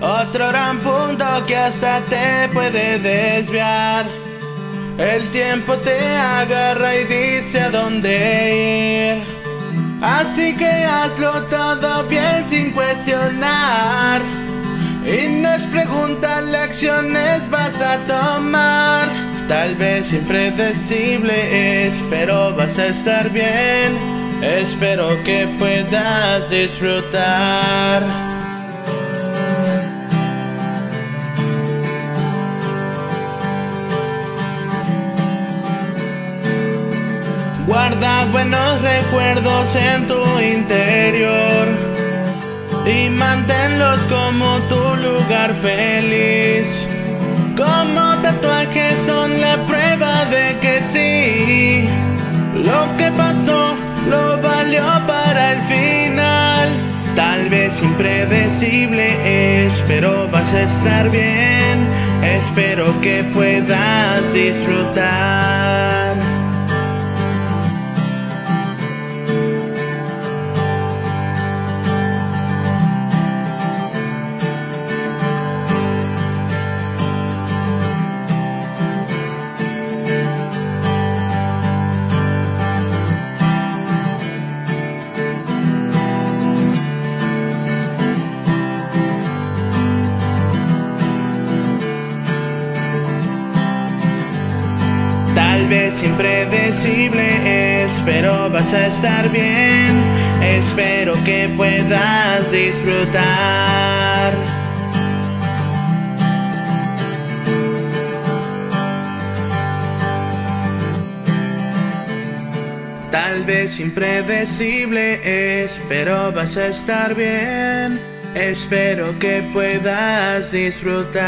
Otro gran punto que hasta te puede desviar. El tiempo te agarra y dice a dónde ir. Así que hazlo todo bien sin cuestionar. Y no es pregunta, lecciones vas a tomar. Tal vez impredecible es, pero vas a estar bien. Espero que puedas disfrutar. Guarda buenos recuerdos en tu interior y manténlos como tu lugar feliz. Como tatuajes son la prueba de que sí. Lo que pasó lo valió para el final. Tal vez impredecible pero vas a estar bien. Espero que puedas disfrutar. Vez impredecible es, pero vas a estar bien. Espero que puedas disfrutar. Tal vez impredecible es, pero vas a estar bien. Espero que puedas disfrutar.